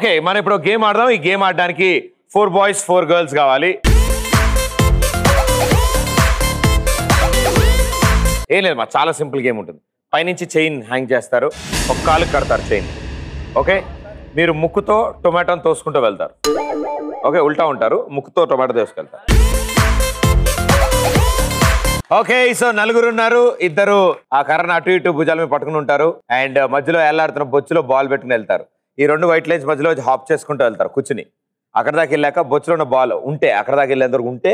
Okay మనం ఇప్పుడు game ఆడదాం. ఈ గేమ్ ఆడడానికి ఫోర్ బాయ్స్ ఫోర్ గర్ల్స్ కావాలి. ఏం లేదు మా చాలా సింపుల్ గేమ్ ఉంటుంది. పైనుంచి చైన్ హ్యాంగ్ చేస్తారు. ఒక కాలు కడతారు చైన్ ఓకే మీరు ముక్కుతో టొమాటోని తోసుకుంటూ వెళ్తారు. ఓకే ఉల్టా ఉంటారు. ముక్కుతో టొమాటో తోసుకెళ్తారు. ఓకే సో నలుగురు ఉన్నారు. ఇద్దరు ఆ కర్రను అటు ఇటు భుజాల మీద పట్టుకుని ఉంటారు. అండ్ మధ్యలో ఎల్లాడుతున్న బొచ్చులో బాల్ పెట్టుకుని వెళ్తారు. ఈ రెండు వైట్ లైన్స్ మధ్యలో హాప్ చేసుకుంటూ వెళ్తారు కూర్చుని. అక్కడ దాకా వెళ్ళాక బొచ్చులో ఉన్న బాల్ ఉంటే అక్కడ దాకా వెళ్ళేంత వరకు ఉంటే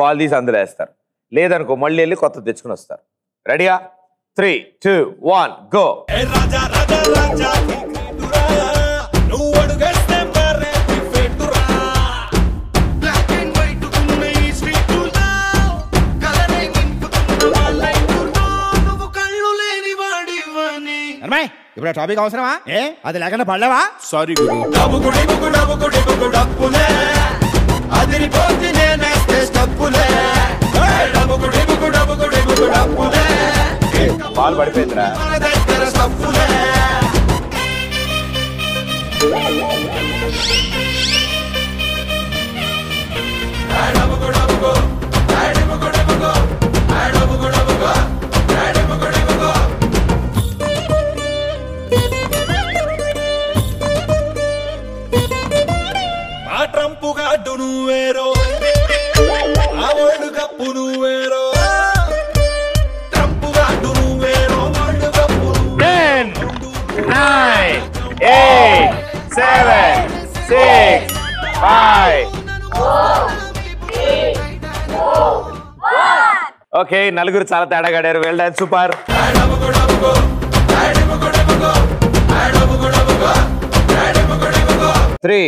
బాల్ తీసి అందులో వేస్తారు. లేదనుకో మళ్ళీ వెళ్ళి కొత్త తెచ్చుకుని వస్తారు. రెడీయా త్రీ టూ వన్ గో ఇప్పుడు టాపిక్ అవసరమా? ఏ? అది లేకుండా పడలేవా? సారీ గురు. బాల్ పడిపోయిందిరా. ఆ గాడ్డు నువ్వేరో. ఆ వరల్డ్ కప్పు నువ్వేరో. ట్రంపు గాడ్డు నువ్వేరో. World cup ten nine eight seven six five okay నలుగురు చాలా తేడా గడారు వెళ్ళడానికి super. Three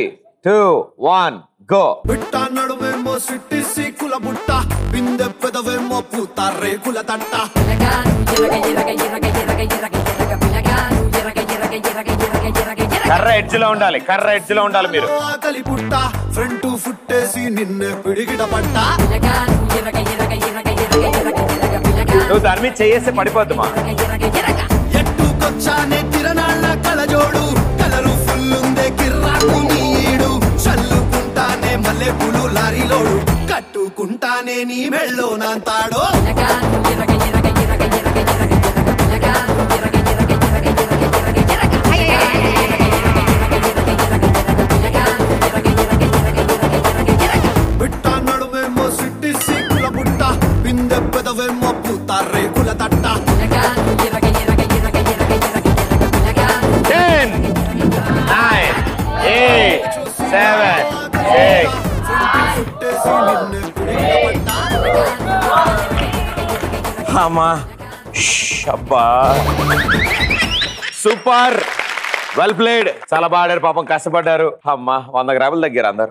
two one go. బిట్ట నడుమేమో సిట్టి సీకుల బుట్ట బిందె పెదవేమో పూత రేకుల తట్ట. కర్ర ఎడ్జ్లో ఉండాలి కర్ర ఎడ్జ్లో ఉండాలి మీరు. ఆకలి పుట్ట ఫ్రంట్ ఫుట్టేసి నిన్నే పిడిగిట పట్ట. నువ్వు దాని మీద చేస్తే పడిపోద్దుమా? ఎట్టుకొచ్చానే తిరనాళ్ళ కలజోడు కట్టుకుంటానే నీ మెళ్ళో నాంతాడో బిట్ట నడుమేమో సిట్టి సీకుల బుట్ట బిందె పెదవేమో పూత రేకుల తట్ట ten nine eight seven six ఫుట్టేసి నిన్నే పిడిగిట పట్ట అమ్మా. అబ్బా. సూపర్. వెల్ ప్లేడ్ చాలా బాగా ఆడారు పాపం కష్టపడ్డారు. అమ్మా వంద గ్రాములు దగ్గర అందరు.